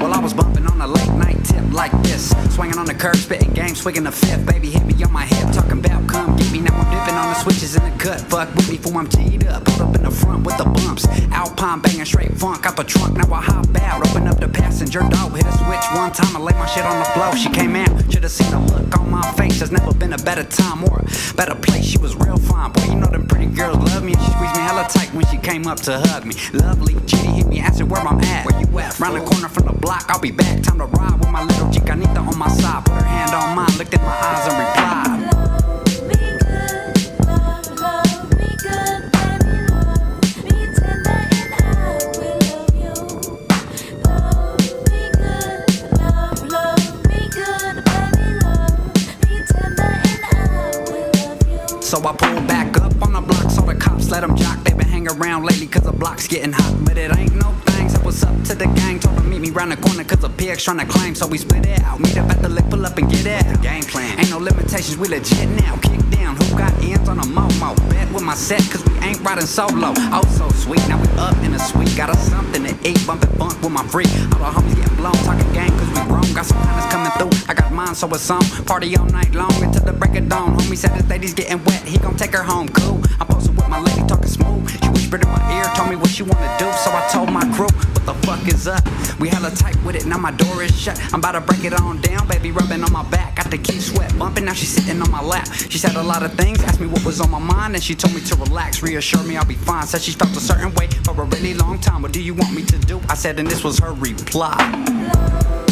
Well, I was bumping on a late night tip like this. Swinging on the curb, spitting game, swinging the fifth. Baby hit me on my hip, talking about come get me. Now I'm dipping on the switches in the cut. Fuck with me before I'm teed up. Pulled up in the front with the bumps. Alpine banging straight funk up a trunk. Now I hop out, open up the passenger door. Hit a switch one time, I laid my shit on the floor. She came out, should've seen the look on my face. There's never been a better time or a better place. She was real fine, boy. You know them pretty girls love me. And she squeezed me hella tight when she came up to hug me. Lovely, Jenny hit me, asking Where I'm at? Where you at? Round the corner from block, I'll be back. Time to ride with my little chicanita on my side. Put her hand on mine, looked in my eyes and replied. So I pulled back up on the block, saw the cops let them jock. They been hanging around lately cause the block's getting hot. But it ain't what's up to the gang? Told meet me round the corner cause a pig's trying to claim. So we split it out, meet up at the lick, pull up and get it. Game plan. Ain't no limitations, we legit now. Kick down, who got ends on a Momo? Bet with my set cause we ain't riding solo. Oh, so sweet, now we up in the suite. Got us something to eat, bumping bunk with my freak. All the homies getting blown, talking gang cause we grown. Got some hunters coming through, I got mine, so it's on. Party all night long until the break of dawn. Homie said his lady's getting wet, he gon' take her home, cool. I'm posted with my lady talking smooth. She whispered in my ear, told me what she wanna do, so I told my crew, the fuck is up? We hella tight with it, now my door is shut. I'm about to break it on down, baby rubbing on my back. Got the Keith Sweat bumping, now she's sitting on my lap. She said a lot of things, asked me what was on my mind, and she told me to relax, reassure me I'll be fine. Said she felt a certain way for a really long time. What do you want me to do? I said, and this was her reply.